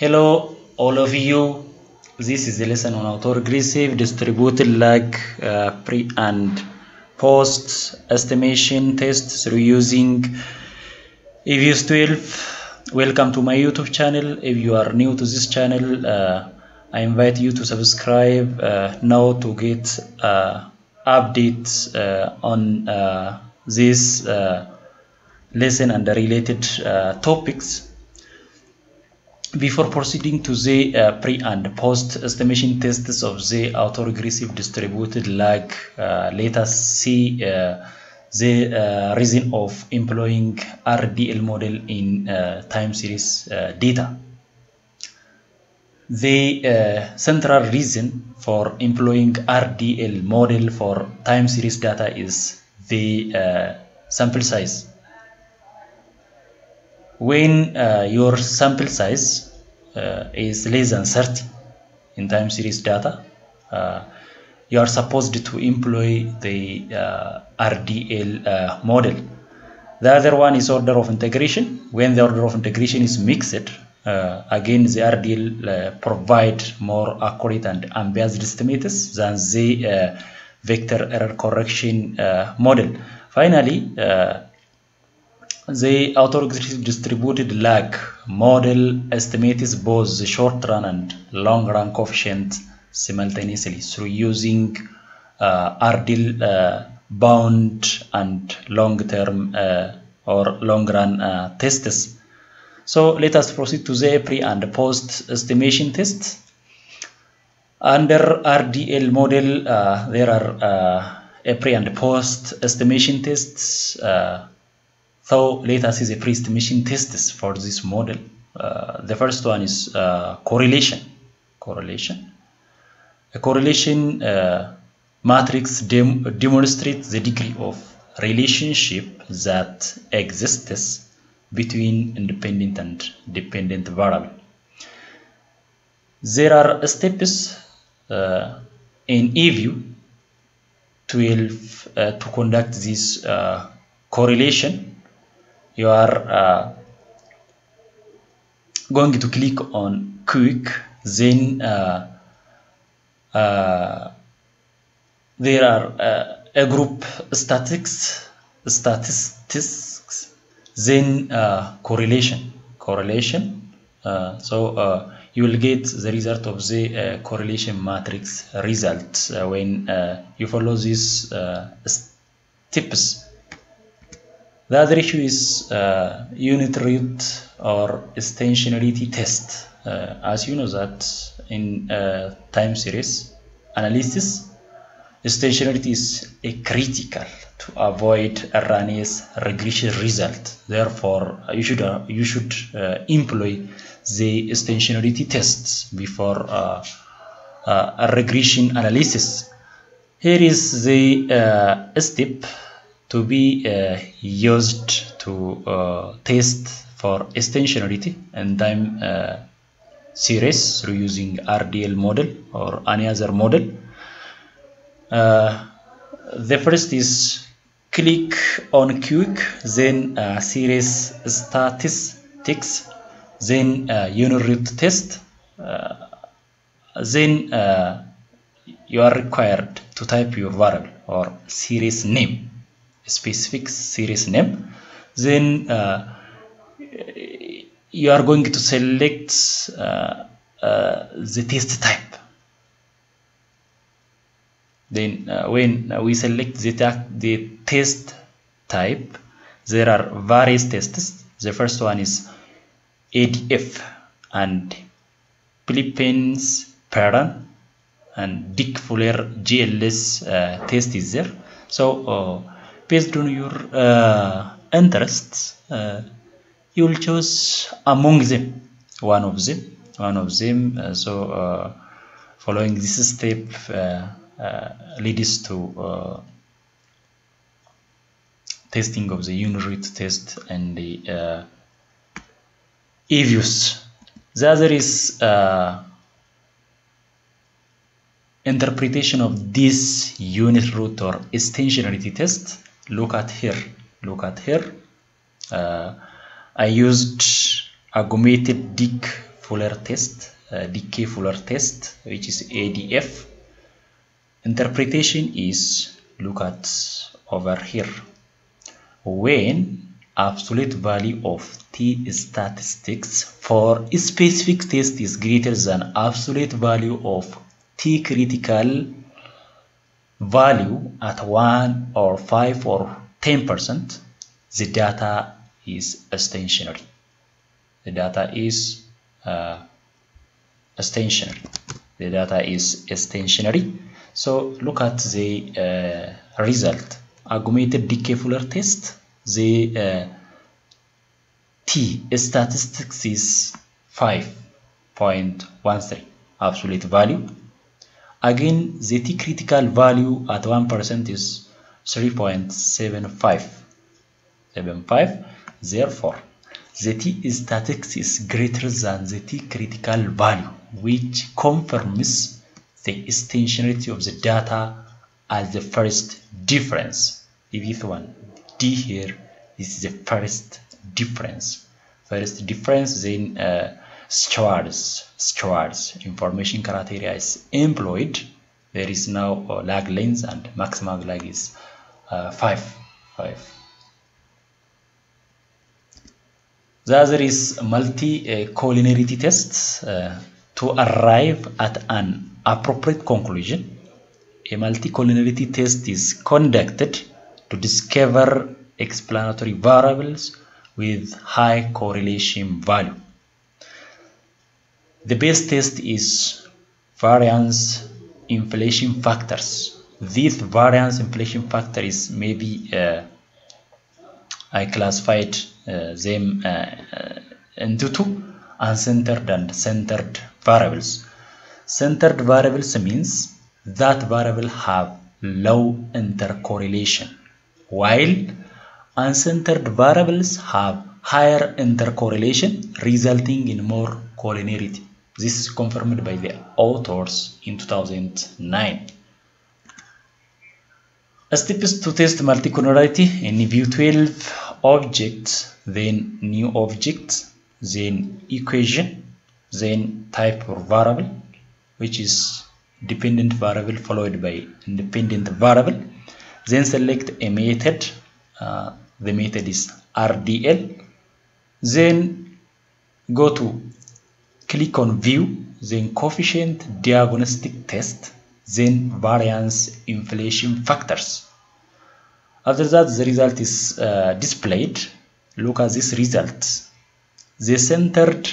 Hello, all of you. This is the lesson on autoregressive distributed lag uh, pre and post estimation tests through using EViews 12. Welcome to my YouTube channel. If you are new to this channel, uh, I invite you to subscribe uh, now to get uh, updates uh, on uh, this lesson and the related topics. Before proceeding to the uh, pre and post estimation tests of the autoregressive distributed lag, uh, let us see uh, the uh, reason of employing ARDL model in uh, time series uh, data. The central reason for employing ARDL model for time series data is the sample size when uh, your sample size uh, is less than 30 in time series data, uh, you are supposed to employ the uh, ARDL uh, model. The other one is order of integration. When the order of integration is mixed, uh, again the ARDL provide more accurate and unbiased estimates than the vector error correction model. Finally, the autoregressive distributed lag model estimates both the short run and long run coefficient simultaneously through using uh, ARDL uh, bound and long term uh, or long run uh, tests. So let us proceed to the pre and post estimation test. Under ARDL model, uh, there are uh, a pre and post estimation tests. So let us see the pre-estimation tests for this model. Uh, the first one is uh, correlation. Correlation. A correlation uh, matrix dem demonstrates the degree of relationship that exists between independent and dependent variable. There are steps uh, in EViews 12 uh, to conduct this uh, correlation you are uh, going to click on quick then uh, uh, there are uh, a group statistics statistics then uh, correlation correlation uh, so you will get the result of the correlation matrix result when you follow these steps the other issue is uh, unit root or stationarity test. Uh, as you know that in uh, time series analysis, stationarity is a critical to avoid erroneous regression result. Therefore, you should uh, you should uh, employ the stationarity tests before uh, a regression analysis. Here is the step to be uh, used to uh, test for extensionality and time uh, series through using ARDL model or any other model. Uh, the first is click on quick, then uh, series statistics, then uh, unit root test, then you are required to type your variable or series name specific series name then uh, you are going to select uh, uh, the test type. Then uh, when we select the, the test type there are various tests. The first one is ADF and Philippines pattern and Dickey Fuller GLS uh, test is there. So uh, based on your uh, interests uh, you will choose among them one of them one of them uh, so uh, following this step uh, uh, leads to testing of the unit root test and the uh, EViews the other is interpretation of this unit root or extensionality test look at here look at here uh, I used augmented Dickey Fuller test, uh, Fuller test, which is ADF. Interpretation is look at over here. When absolute value of t statistics for a specific test is greater than absolute value of t critical value at 1 or 5 or 10 percent the data is stationary. The data is uh, stationary. The data is stationary. So look at the uh, result. Augmented Dickey Fuller test. The uh, t statistics is 5.13 absolute value again the t critical value at 1% is 3.75 75 therefore the t statistics is greater than the t critical value which confirms the stationarity of the data as the first difference. If one d here is the first difference. First difference then uh, Schwarz, Schwarz information criteria is employed. There is now uh, lag length and maximum lag is uh, 5. 5. The other is multi-collinearity test uh, to arrive at an appropriate conclusion. A multi-collinearity test is conducted to discover explanatory variables with high correlation value. The best test is variance inflation factors. This variance inflation factor is maybe uh, I classified uh, them uh, into two uncentered and centered variables. Centered variables means that variable have low intercorrelation, while uncentered variables have higher intercorrelation resulting in more collinearity. This is confirmed by the authors in 2009. Steps to test multicollinearity in EViews 12 objects, then new object, then equation, then type of variable, which is dependent variable followed by independent variable. Then select a method. Uh, the method is ARDL. Then go to click on view, then coefficient diagnostic test, then variance inflation factors. After that, the result is uh, displayed. Look at this result. The centered,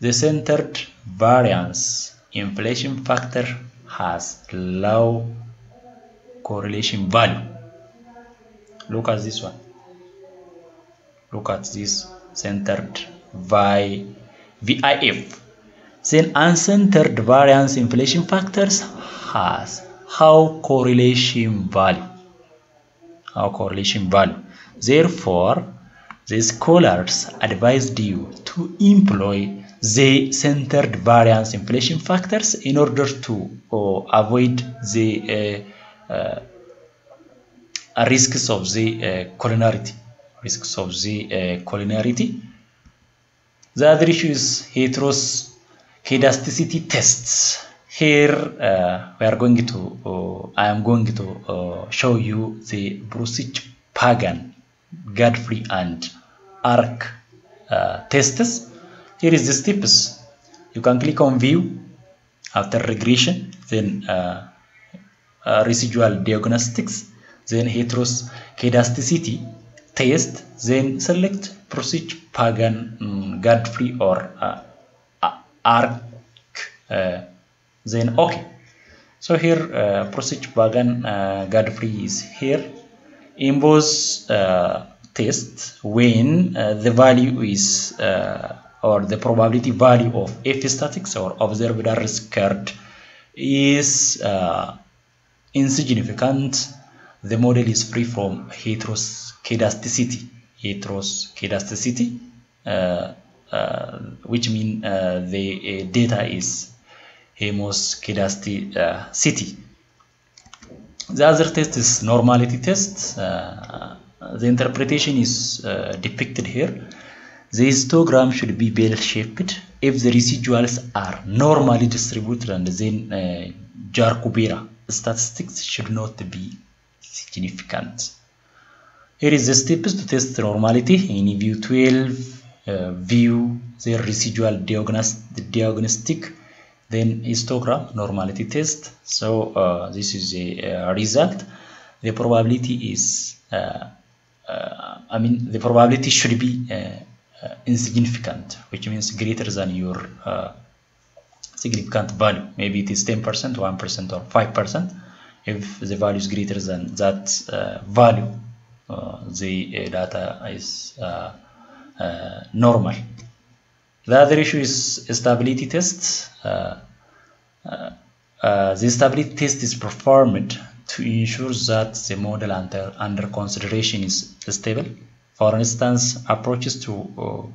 the centered variance inflation factor has low correlation value. Look at this one. Look at this centered by VIF. Then uncentered variance inflation factors has how correlation value. How correlation value. Therefore, the scholars advised you to employ the centered variance inflation factors in order to uh, avoid the uh, uh, risks of the uh, collinearity. Risks of the uh, collinearity. The other issue is heteroscedasticity tests. Here uh, we are going to, uh, I am going to uh, show you the Breusch Pagan, Godfrey and ARCH uh, tests. Here is the steps. You can click on view after regression, then uh, uh, residual diagnostics, then heteroscedasticity test, then select Breusch Pagan um, Godfrey or uh, ARCH, uh, then OK. So here uh, Pagan uh, Godfrey is here. Impose uh, test when uh, the value is uh, or the probability value of F statics or observed R squared is uh, insignificant. The model is free from heteroscedasticity. Heteroscedasticity, uh, uh, which means uh, the data is homoscedasticity. The other test is normality test. The interpretation is depicted here. the histogram should be bell-shaped if the residuals are normally distributed and then uh, Jarque-Bera statistics should not be significant. Here is the steps to test normality. In view 12 uh, view the residual diagnostic then histogram normality test. So uh, this is the uh, result. The probability is uh, uh, I mean the probability should be uh, insignificant which means greater than your significant value. Maybe it is 10% 1% or 5% if the value is greater than that value the data is normal the other issue is stability test. Uh, uh, uh, the stability test is performed to ensure that the model under, under consideration is stable. For instance, approaches to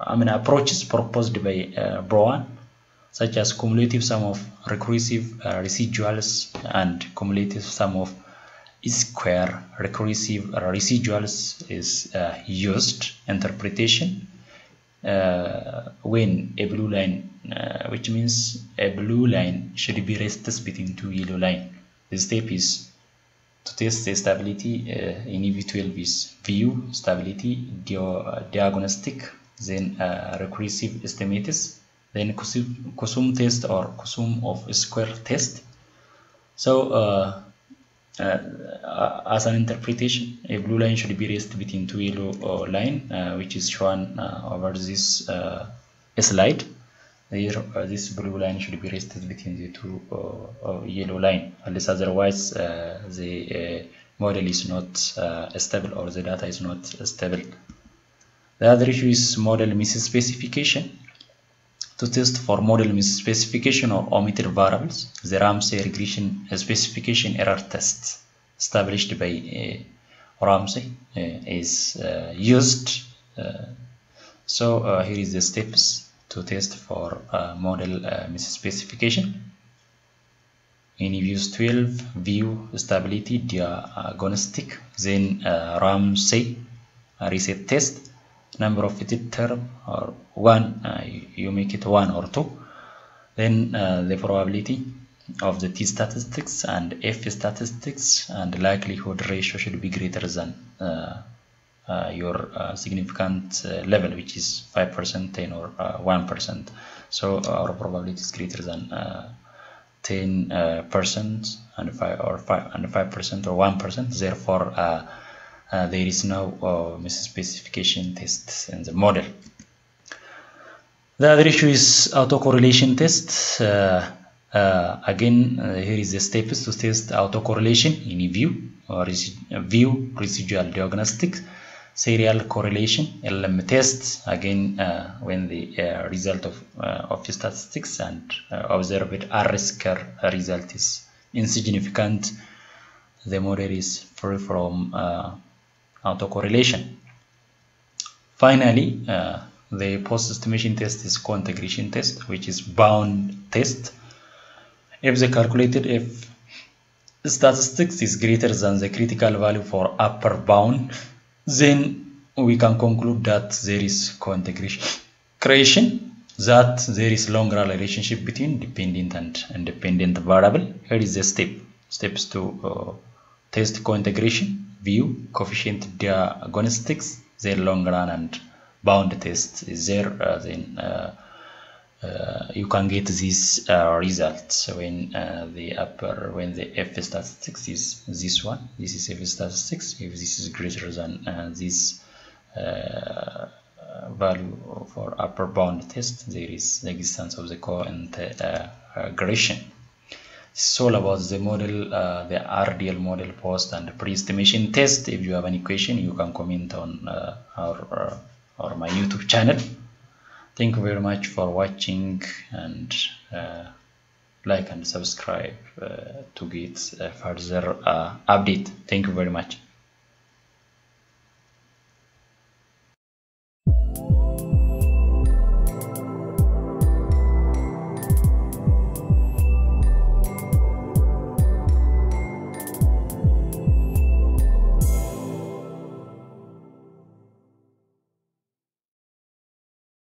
I mean approaches proposed by uh, Brown, such as cumulative sum of recursive residuals and cumulative sum of square recursive residuals is used interpretation uh, when a blue line, uh, which means a blue line should be rested between two yellow line. The step is to test the stability uh, in EViews 12 is view, stability, diagnostic, then uh, recursive estimates, then CUSUM test or CUSUM of square test. So uh, uh, as an interpretation, a blue line should be raised between two yellow uh, line, uh, which is shown over this slide. Here, this blue line should be raised between the two yellow line, unless otherwise the model is not stable or the data is not stable. The other issue is model misspecification. To test for model misspecification or omitted variables, the Ramsey regression specification error test established by uh, Ramsey uh, is uh, used. so here is the steps to test for model misspecification. EViews 12, view stability diagnostic, then Ramsey reset test number of fitted term or one uh, you make it one or two. Then uh, the probability of the t statistics and f statistics and likelihood ratio should be greater than uh, uh your uh, significant uh, level which is 5% 10 or 1% so our probability is greater than 10 percent and 5 or 5 and 5 percent or 1 percent. Therefore uh, there is no uh, misspecification test in the model. The other issue is autocorrelation test. Uh, uh again, uh, here is the steps to test autocorrelation in a view or view residual diagnostics, serial correlation, LM test. Again, uh, when the result of of statistics and observed R-square result is insignificant, the model is free from autocorrelation. Finally, uh, the post-estimation test is co-integration test, which is bound test. If the calculated if statistics is greater than the critical value for upper bound, then we can conclude that there is co-integration creation, that there is long-run relationship between dependent and independent variable. Here is the step, steps to uh, test co-integration view coefficient diagnostics their long run and bound test is there uh, then uh, uh, you can get these uh, results when uh, the upper when the f statistics is this one this is f statistics if this is greater than this value for upper bound test there is the existence of the co-integration all about the model, uh, the ARDL model post and pre-estimation test. If you have any question, you can comment on uh, our, uh, or my YouTube channel. Thank you very much for watching and uh, like and subscribe uh, to get further update. Thank you very much.